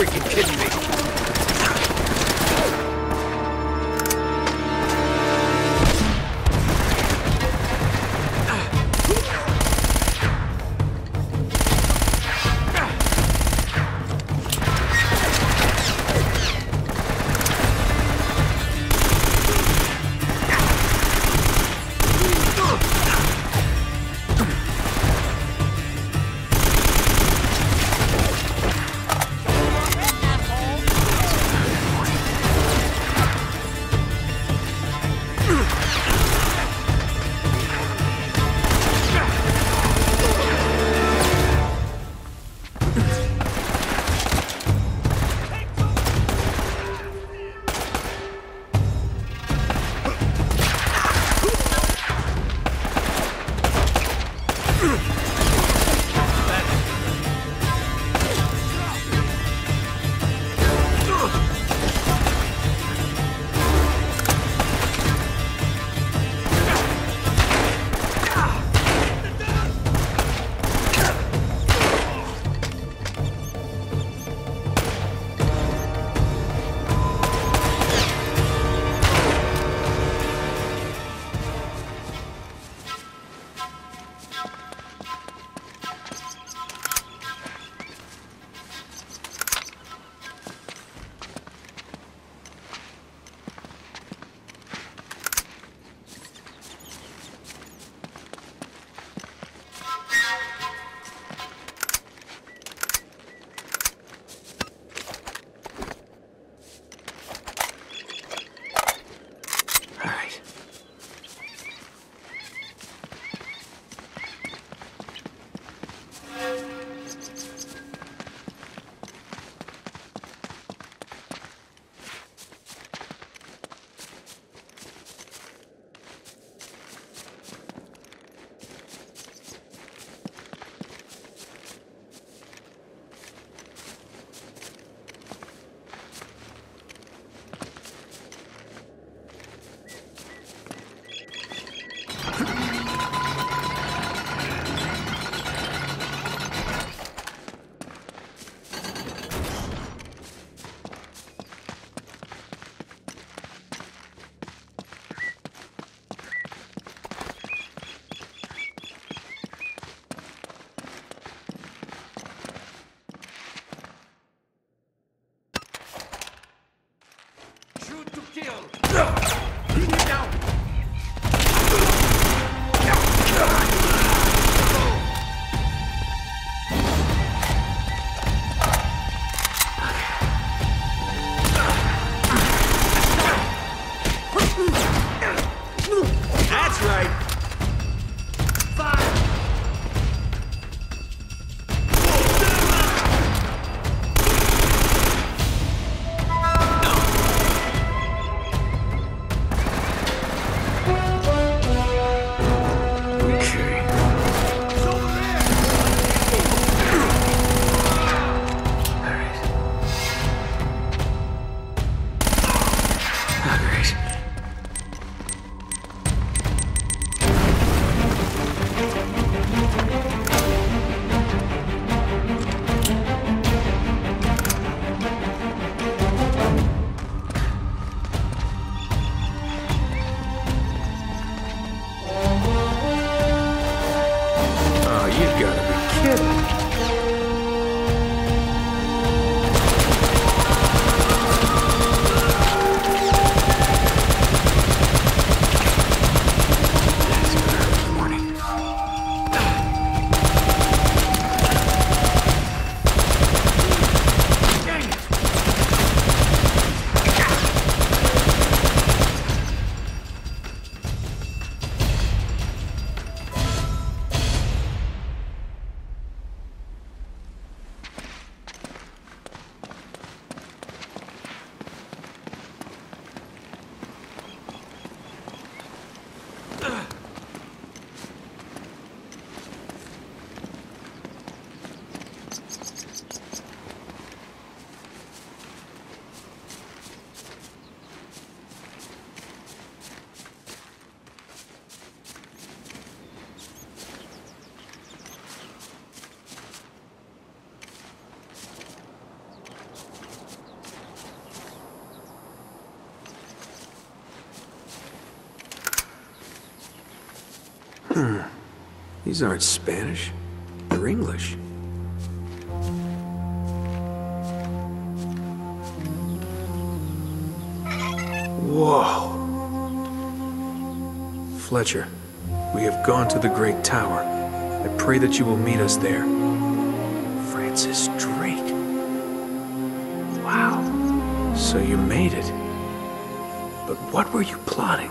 freaking kidding me? These aren't Spanish. They're English. Whoa. Fletcher, we have gone to the Great Tower. I pray that you will meet us there. Francis Drake. Wow. So you made it. But what were you plotting?